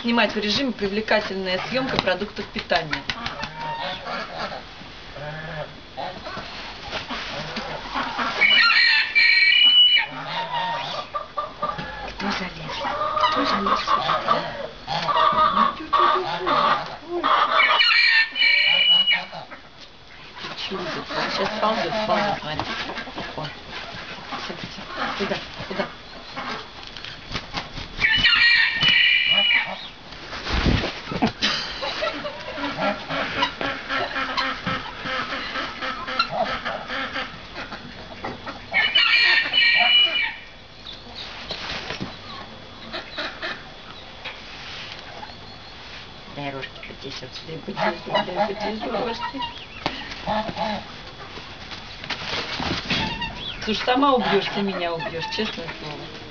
снимать в режиме привлекательная съемка продуктов питания. Кто залез? Кто залез? Чудо. Сейчас ползет, ползет, смотри. О. Всё. Куда? Куда? Дай рожки потесет. Дай потеснуть, дай потеснуть ложки. Слушай, сама убьешься, меня убьешь, честное слово.